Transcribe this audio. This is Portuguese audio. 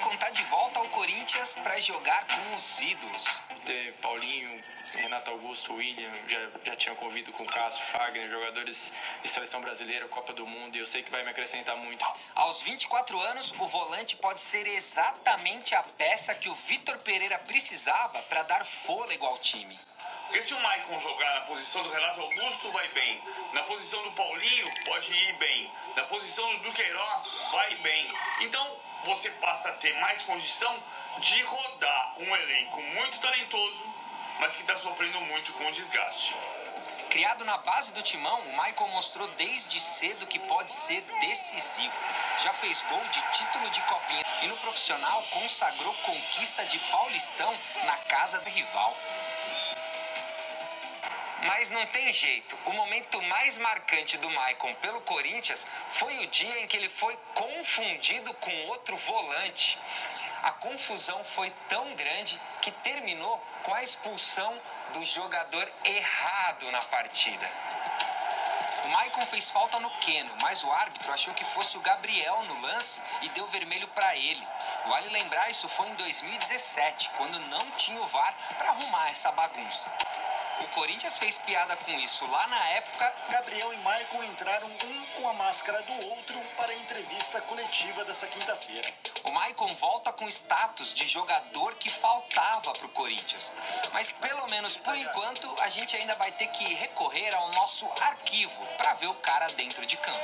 Maicon tá de volta ao Corinthians para jogar com os ídolos. Ter Paulinho, Renato Augusto, William, já, já tinha convido com Cássio, Fagner, jogadores de seleção brasileira, Copa do Mundo, e eu sei que vai me acrescentar muito. Aos 24 anos, o volante pode ser exatamente a peça que o Vitor Pereira precisava para dar fôlego ao time. Porque se o Maicon jogar na posição do Renato Augusto, vai bem. Na posição do Paulinho, pode ir bem. Na posição do Duqueiroz, vai bem. Então, você passa a ter mais condição de rodar um elenco muito talentoso, mas que está sofrendo muito com o desgaste. Criado na base do timão, o Michael mostrou desde cedo que pode ser decisivo. Já fez gol de título de copinha e no profissional consagrou conquista de Paulistão na casa do rival. Mas não tem jeito. O momento mais marcante do Maicon pelo Corinthians foi o dia em que ele foi confundido com outro volante. A confusão foi tão grande que terminou com a expulsão do jogador errado na partida. O Maicon fez falta no Keno, mas o árbitro achou que fosse o Gabriel no lance e deu vermelho para ele. Vale lembrar, isso foi em 2017, quando não tinha o VAR para arrumar essa bagunça. O Corinthians fez piada com isso lá na época. Gabriel e Maicon entraram um com a máscara do outro para a entrevista coletiva dessa quinta-feira. O Maicon volta com status de jogador que faltava para o Corinthians. Mas pelo menos por enquanto a gente ainda vai ter que recorrer ao nosso arquivo para ver o cara dentro de campo.